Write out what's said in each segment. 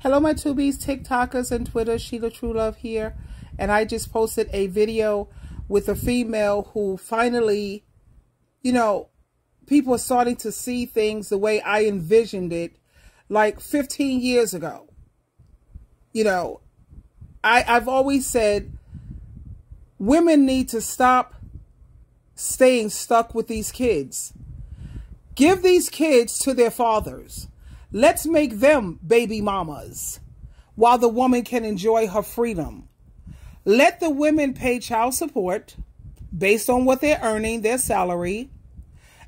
Hello, my tubies, TikTokers, and Twitter. Sheila Truelove here. And I just posted a video with a female who finally, you know, people are starting to see things the way I envisioned it like 15 years ago. You know, I, I've always said women need to stop staying stuck with these kids. Give these kids to their fathers. Let's make them baby mamas while the woman can enjoy her freedom. Let the women pay child support based on what they're earning, their salary,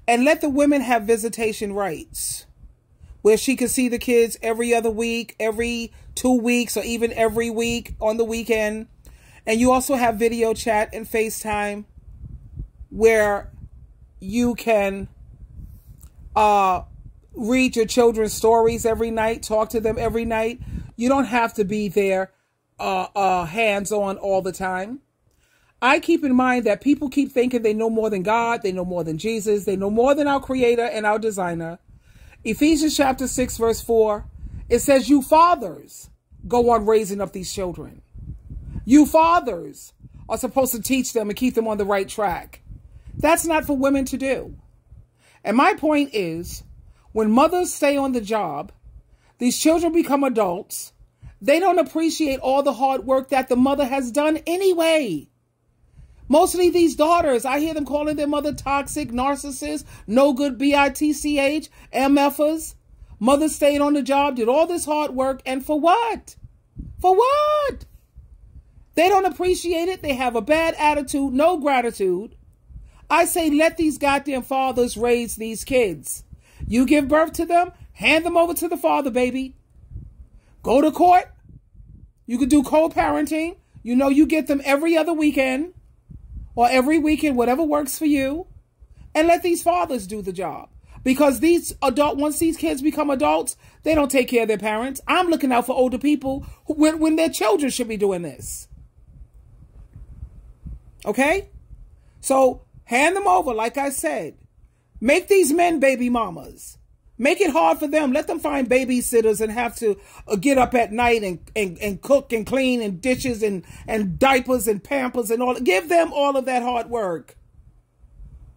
and let the women have visitation rights where she can see the kids every other week, every two weeks, or even every week on the weekend. And you also have video chat and FaceTime where you can uh, read your children's stories every night, talk to them every night. You don't have to be there uh, uh, hands on all the time. I keep in mind that people keep thinking they know more than God, they know more than Jesus, they know more than our creator and our designer. Ephesians chapter 6, verse 4, it says, You fathers go on raising up these children. You fathers are supposed to teach them and keep them on the right track. That's not for women to do. And my point is, when mothers stay on the job, these children become adults. They don't appreciate all the hard work that the mother has done anyway. Mostly these daughters, I hear them calling their mother toxic, narcissist, no good B-I-T-C-H, MFers. Mother stayed on the job, did all this hard work, and for what? For what? They don't appreciate it. They have a bad attitude, no gratitude. I say let these goddamn fathers raise these kids. You give birth to them, hand them over to the father, baby. Go to court. You could do co-parenting. You know you get them every other weekend or every weekend, whatever works for you. And let these fathers do the job. Because these adult, once these kids become adults, they don't take care of their parents. I'm looking out for older people who, when, when their children should be doing this. Okay? So Hand them over, like I said. Make these men baby mamas. Make it hard for them. Let them find babysitters and have to uh, get up at night and, and, and cook and clean and dishes and, and diapers and pampers and all. Give them all of that hard work.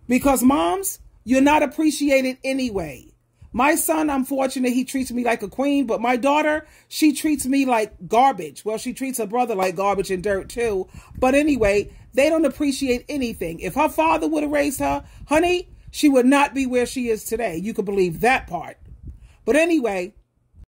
Because moms, you're not appreciated anyway. My son, I'm fortunate he treats me like a queen, but my daughter, she treats me like garbage. Well, she treats her brother like garbage and dirt too. But anyway, they don't appreciate anything. If her father would have raised her, honey, she would not be where she is today. You can believe that part. But anyway,